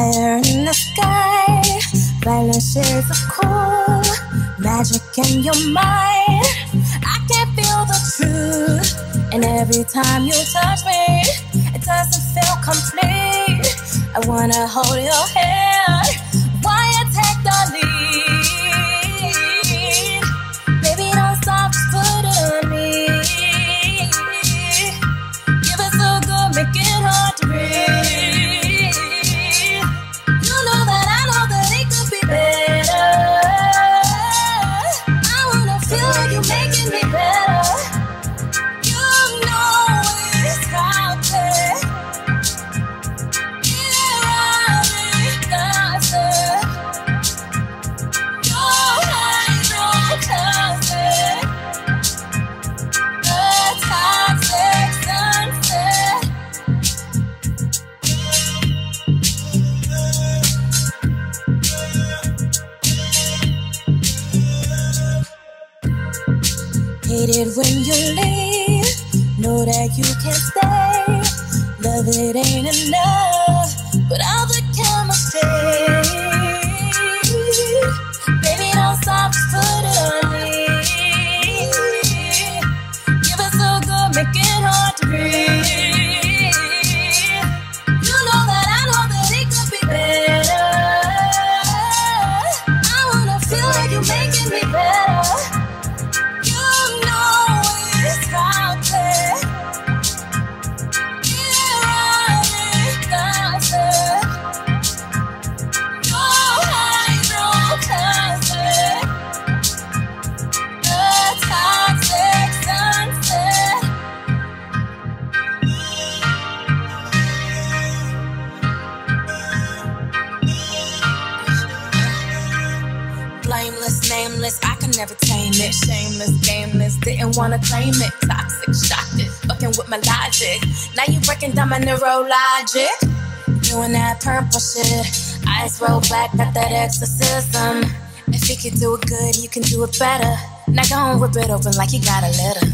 fire in the sky, violent shades of cool, magic in your mind. I can feel the truth, and every time you touch me, it doesn't feel complete. I wanna hold your hand. Hate it when you leave. Know that you can't stay. Love it ain't enough without the chemistry. Never tame it. Shameless, gameless, didn't wanna claim it. Toxic, shocked it, fucking with my logic. Now you breaking down my neurologic. Doing that purple shit. Eyes roll back, got that exorcism. If you can do it good, you can do it better. Now go and rip it open like you got a letter.